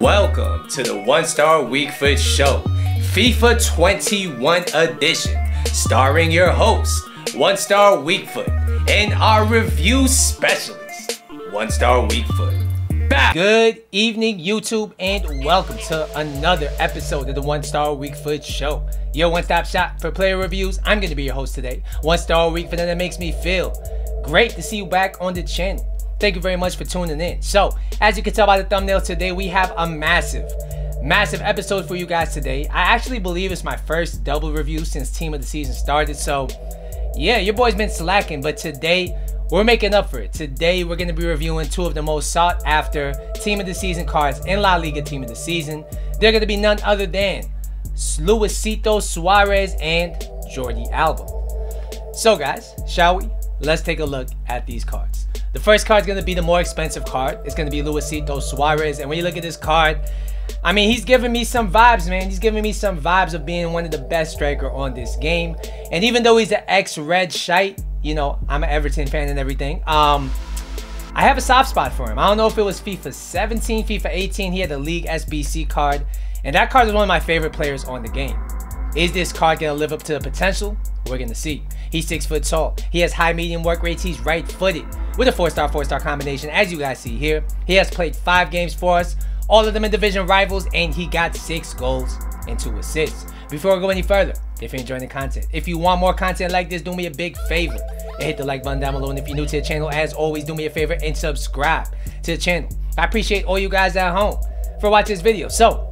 Welcome to the One Star Weak Foot Show, FIFA 21 edition, starring your host, One Star Weak Foot, and our review specialist, One Star Weak Foot. Back. Good evening, YouTube, and welcome to another episode of the One Star Weak Foot Show. Your one-stop shop for player reviews. I'm going to be your host today. One Star Weak Foot, and that makes me feel great to see you back on the channel. Thank you very much for tuning in. So, as you can tell by the thumbnail today, we have a massive, massive episode for you guys today. I actually believe it's my first double review since Team of the Season started. So, yeah, your boy's been slacking, but today we're making up for it. Today we're going to be reviewing two of the most sought after Team of the Season cards in La Liga Team of the Season. They're going to be none other than Luisito Suarez and Jordi Alba. So, guys, shall we? Let's take a look at these cards. The first card is going to be the more expensive card. It's going to be Luisito Suarez. And when you look at this card, I mean, he's giving me some vibes, man. He's giving me some vibes of being one of the best striker on this game. And even though he's an ex-red shite, you know, I'm an Everton fan and everything. Um, I have a soft spot for him. I don't know if it was FIFA 17, FIFA 18. He had the League SBC card. And that card is one of my favorite players on the game. Is this card going to live up to the potential? We're going to see. He's six foot tall. He has high medium work rates. He's right footed with a four star, four star combination, as you guys see here. He has played five games for us, all of them in division rivals, and he got six goals and two assists. Before we go any further, if you're enjoying the content, if you want more content like this, do me a big favor and hit the like button down below. And if you're new to the channel, as always, do me a favor and subscribe to the channel. I appreciate all you guys at home for watching this video. So,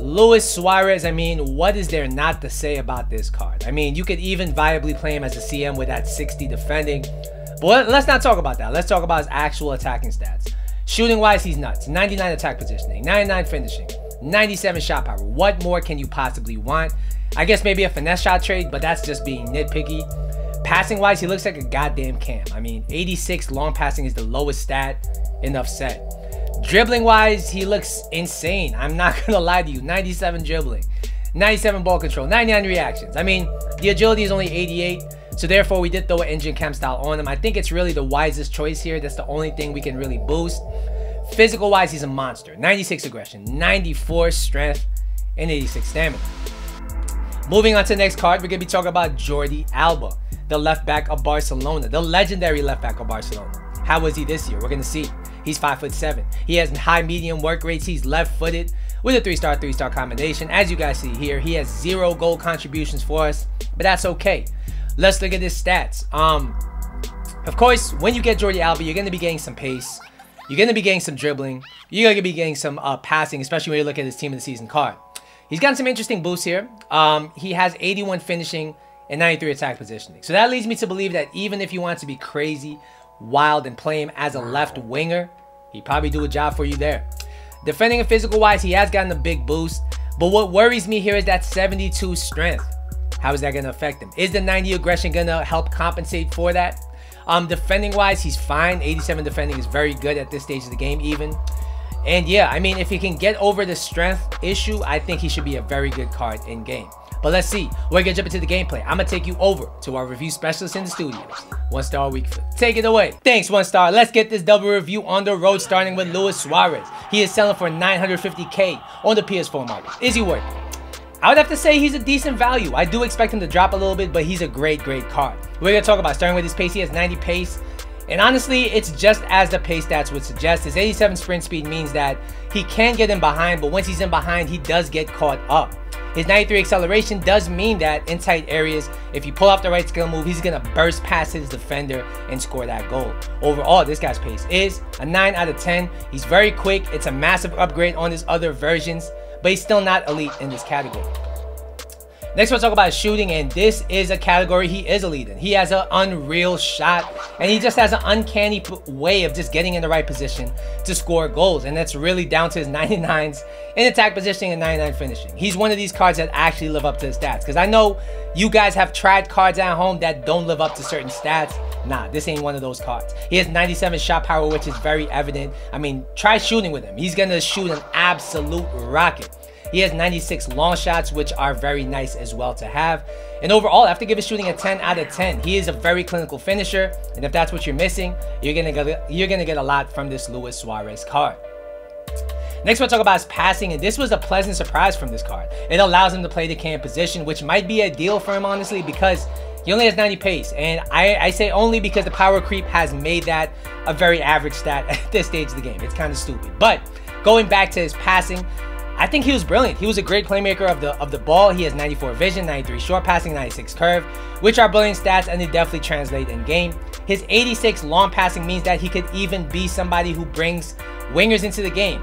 Luis Suarez, I mean, what is there not to say about this card? I mean, you could even viably play him as a CM with that 60 defending. But let's not talk about that. Let's talk about his actual attacking stats. Shooting wise, he's nuts. 99 attack positioning, 99 finishing, 97 shot power. What more can you possibly want? I guess maybe a finesse shot trait, but that's just being nitpicky. Passing wise, he looks like a goddamn cam. I mean, 86 long passing is the lowest stat. Enough said. Dribbling wise, he looks insane. I'm not gonna lie to you. 97 dribbling, 97 ball control, 99 reactions. I mean, the agility is only 88. So therefore, we did throw an engine chem style on him. I think it's really the wisest choice here. That's the only thing we can really boost. Physical wise, he's a monster. 96 aggression, 94 strength, and 86 stamina. Moving on to the next card, we're going to be talking about Jordi Alba, the left back of Barcelona, the legendary left back of Barcelona. How was he this year? We're going to see. He's 5 foot 7. He has high medium work rates. He's left footed with a 3 star 3 star combination. As you guys see here, he has zero goal contributions for us, but that's okay. Let's look at his stats. Um, of course, when you get Jordi Alba, you're going to be getting some pace. You're going to be getting some dribbling. You're going to be getting some uh, passing, especially when you look at his team of the season card. He's gotten some interesting boosts here. Um, he has 81 finishing and 93 attack positioning. So that leads me to believe that even if you want to be crazy, wild, and play him as a left winger, he probably do a job for you there. Defending and physical wise, he has gotten a big boost. But what worries me here is that 72 strength. How is that going to affect him? Is the 90 aggression going to help compensate for that? Um, defending wise, he's fine. 87 defending is very good at this stage of the game, even. And yeah, I mean, if he can get over the strength issue, I think he should be a very good card in game. But let's see. We're gonna jump into the gameplay. I'm gonna take you over to our review specialist in the studios. One star weak. Take it away. Thanks, one star. Let's get this double review on the road, starting with Luis Suarez. He is selling for 950k on the PS4 market. Is he worth it? I would have to say he's a decent value. I do expect him to drop a little bit, but he's a great, great card. We're to talk about starting with his pace. He has 90 pace. And honestly, it's just as the pace stats would suggest. His 87 sprint speed means that he can get in behind, but once he's in behind, he does get caught up. His 93 acceleration does mean that in tight areas, if you pull off the right skill move, he's going to burst past his defender and score that goal. Overall, this guy's pace is a 9 out of 10. He's very quick. It's a massive upgrade on his other versions but he's still not elite in this category. Next, we'll talk about shooting, and this is a category he is elite in. He has an unreal shot, and he just has an uncanny way of just getting in the right position to score goals, and that's really down to his 99s in attack positioning and 99 finishing. He's one of these cards that actually live up to his stats, because I know you guys have tried cards at home that don't live up to certain stats. Nah, this ain't one of those cards. He has 97 shot power, which is very evident. I mean, try shooting with him. He's going to shoot an absolute rocket. He has 96 long shots, which are very nice as well to have. And overall, I have to give his shooting a 10 out of 10. He is a very clinical finisher, and if that's what you're missing, you're gonna get you're gonna get a lot from this Luis Suarez card. Next, we'll talk about his passing, and this was a pleasant surprise from this card. It allows him to play the cam position, which might be a deal for him, honestly, because he only has 90 pace. And I, I say only because the power creep has made that a very average stat at this stage of the game. It's kind of stupid. But going back to his passing, I think he was brilliant. He was a great playmaker of the of the ball. He has 94 vision, 93 short passing, 96 curve, which are brilliant stats and they definitely translate in game. His 86 long passing means that he could even be somebody who brings wingers into the game.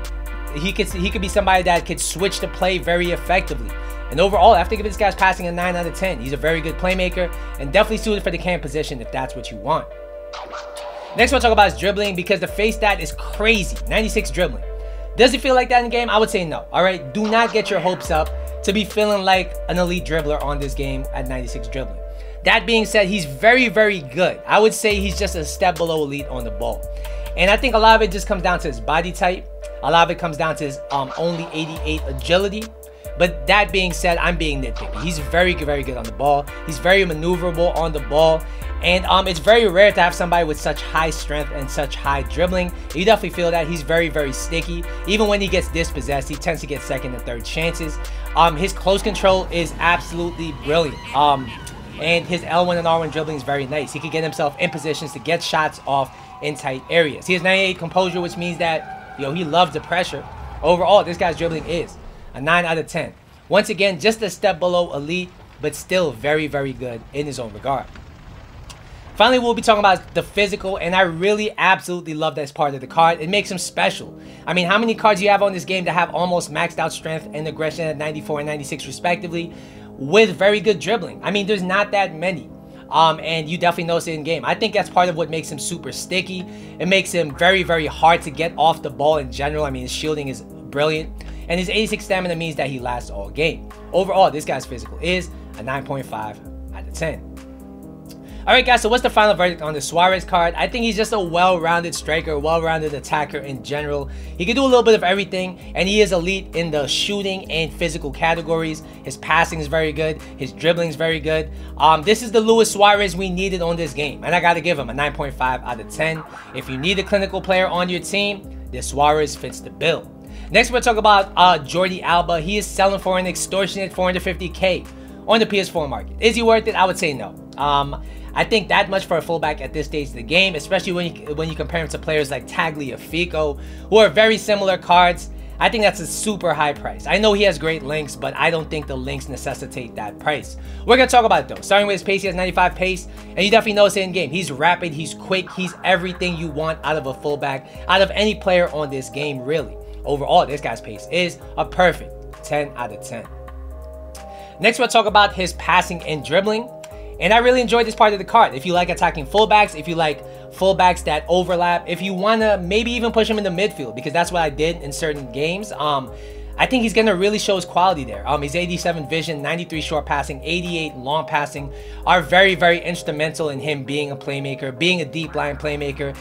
He could he could be somebody that could switch the play very effectively. And overall, I have to give this guy's passing a 9 out of 10. He's a very good playmaker and definitely suited for the cam position if that's what you want. Next, we'll talk about his dribbling because the face stat is crazy. 96 dribbling. Does it feel like that in the game? I would say no. All right, do not get your hopes up to be feeling like an elite dribbler on this game at 96 dribbling. That being said, he's very, very good. I would say he's just a step below elite on the ball. And I think a lot of it just comes down to his body type. A lot of it comes down to his um, only 88 agility. But that being said, I'm being nitpicky. He's very, very good on the ball. He's very maneuverable on the ball. And um, it's very rare to have somebody with such high strength and such high dribbling. You definitely feel that he's very, very sticky. Even when he gets dispossessed, he tends to get second and third chances. Um, his close control is absolutely brilliant. Um, and his L1 and R1 dribbling is very nice. He can get himself in positions to get shots off in tight areas. He has 98 composure, which means that you know he loves the pressure. Overall, this guy's dribbling is a 9 out of 10. Once again, just a step below elite, but still very, very good in his own regard. Finally, we'll be talking about the physical, and I really absolutely love this part of the card. It makes him special. I mean, how many cards you have on this game that have almost maxed out strength and aggression at 94 and 96 respectively with very good dribbling? I mean, there's not that many. Um, and you definitely notice it in game. I think that's part of what makes him super sticky. It makes him very, very hard to get off the ball in general. I mean, his shielding is brilliant. And his 86 stamina means that he lasts all game. Overall, this guy's physical is a 9.5 out of 10. Alright guys, so what's the final verdict on the Suarez card? I think he's just a well-rounded striker, well-rounded attacker in general. He can do a little bit of everything, and he is elite in the shooting and physical categories. His passing is very good. His dribbling is very good. Um, this is the Luis Suarez we needed on this game, and I gotta give him a 9.5 out of 10. If you need a clinical player on your team, this Suarez fits the bill. Next, we'll talk about uh, Jordi Alba. He is selling for an extortionate 450k on the PS4 market. Is he worth it? I would say no. Um, I think that much for a fullback at this stage of the game, especially when you, when you compare him to players like Tagliafico, who are very similar cards. I think that's a super high price. I know he has great links, but I don't think the links necessitate that price. We're going to talk about it though. Starting with his pace, he has 95 pace, and you definitely notice it in game. He's rapid, he's quick, he's everything you want out of a fullback, out of any player on this game, really. Overall, this guy's pace is a perfect 10 out of 10. Next, we'll talk about his passing and dribbling. And I really enjoyed this part of the card. If you like attacking fullbacks, if you like fullbacks that overlap, if you want to maybe even push him in the midfield, because that's what I did in certain games. Um, I think he's going to really show his quality there. Um, his 87 vision, 93 short passing, 88 long passing are very, very instrumental in him being a playmaker, being a deep line playmaker,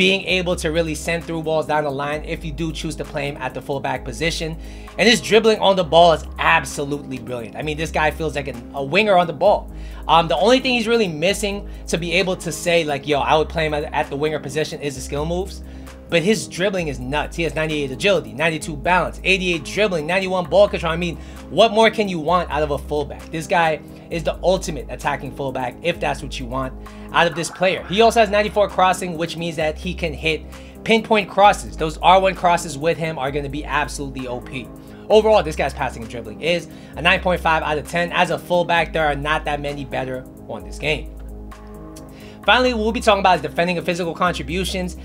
being able to really send through balls down the line if you do choose to play him at the fullback position. And his dribbling on the ball is absolutely brilliant. I mean, this guy feels like an, a winger on the ball. Um, the only thing he's really missing to be able to say, like, yo, I would play him at, at the winger position is the skill moves. But his dribbling is nuts. He has 98 agility, 92 balance, 88 dribbling, 91 ball control. I mean, what more can you want out of a fullback? This guy is the ultimate attacking fullback if that's what you want out of this player. He also has 94 crossing, which means that he can hit pinpoint crosses. Those R1 crosses with him are going to be absolutely OP. Overall, this guy's passing and dribbling is a 9.5 out of 10. As a fullback, there are not that many better on this game. Finally, we'll be talking about his defending and physical contributions.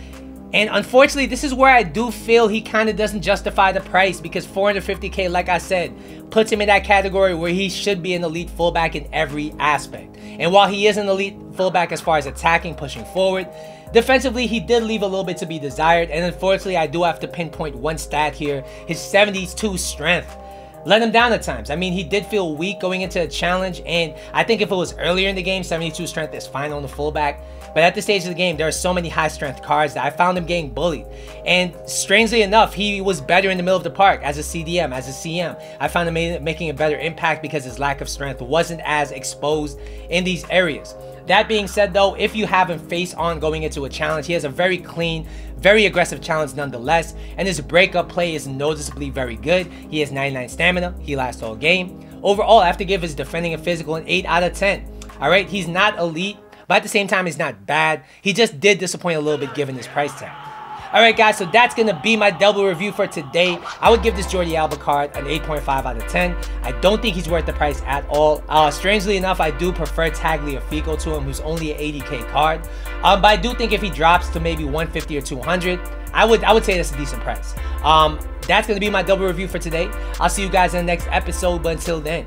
And unfortunately, this is where I do feel he kind of doesn't justify the price because 450k, like I said, puts him in that category where he should be an elite fullback in every aspect. And while he is an elite fullback as far as attacking, pushing forward, defensively, he did leave a little bit to be desired. And unfortunately, I do have to pinpoint one stat here his 72 strength let him down at times. I mean, he did feel weak going into a challenge, and I think if it was earlier in the game, 72 strength is fine on the fullback. But at this stage of the game, there are so many high strength cards that I found him getting bullied. And strangely enough, he was better in the middle of the park as a CDM, as a CM. I found him making a better impact because his lack of strength wasn't as exposed in these areas. That being said, though, if you have him face on going into a challenge, he has a very clean, very aggressive challenge nonetheless, and his breakup play is noticeably very good. He has 99 stamina, he lasts all game. Overall, I have to give his defending and physical an 8 out of 10. Alright, he's not elite, but at the same time, he's not bad. He just did disappoint a little bit given his price tag. Alright guys, so that's going to be my double review for today. I would give this Jordi Alba card an 8.5 out of 10. I don't think he's worth the price at all. Uh, strangely enough, I do prefer Tagliafico to him, who's only an 80k card. Um, but I do think if he drops to maybe 150 or 200, I would I would say that's a decent price. Um, that's going to be my double review for today. I'll see you guys in the next episode, but until then,